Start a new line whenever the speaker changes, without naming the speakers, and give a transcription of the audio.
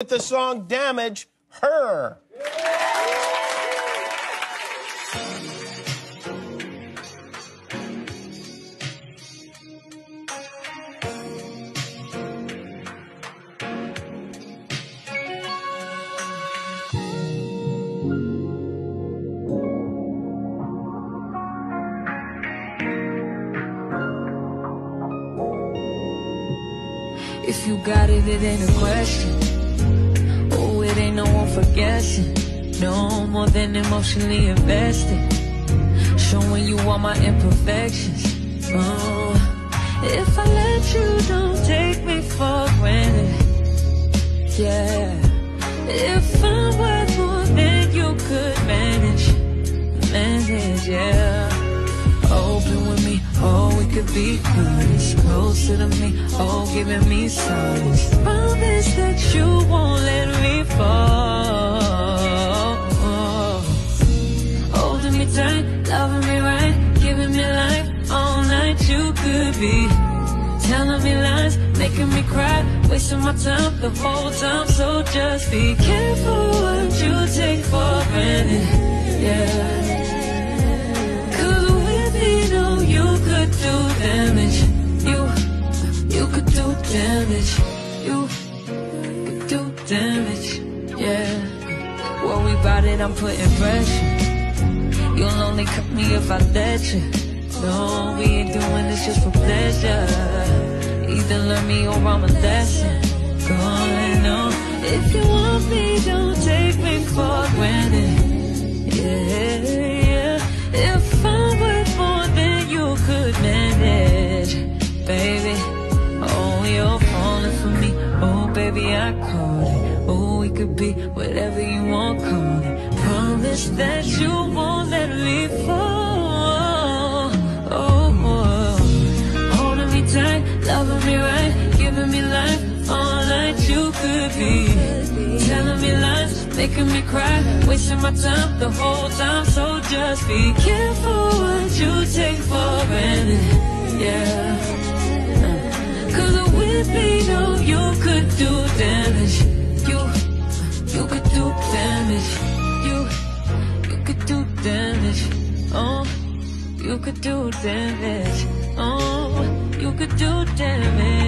with the song Damage Her.
If you got it, it ain't a question. Oh, it ain't no more than emotionally invested. Showing you all my imperfections. Oh, if I let you, don't take me for granted. Yeah. If I'm worth more than you could manage, manage, yeah. Oh, Open with me, oh, we could be honest. Closer to me, oh, giving me solace. Promise that you won't let me fall. Be telling me lies, making me cry, wasting my time the whole time. So just be careful what you take for granted. Yeah. Cause with me, no, you could do damage. You, you could do damage. You could do damage. Yeah. Worry about it, I'm putting pressure. You'll only cut me if I let you. No, we doing this just for pleasure. Either love me or I'm a lesson. Going on. If you want me, don't take me for granted. Yeah, yeah. If I'm more than you could manage, baby. Oh, you're falling for me. Oh, baby, I caught it. Oh, we could be whatever you want, call it. Promise that you won't let me fall. you could be. Telling me lies, making me cry, wasting my time the whole time. So just be careful what you take for granted. Yeah. Cause with me, no, you could do damage. You, you could do damage. You, you could do damage. Oh, you could do damage. Oh, you could do damage.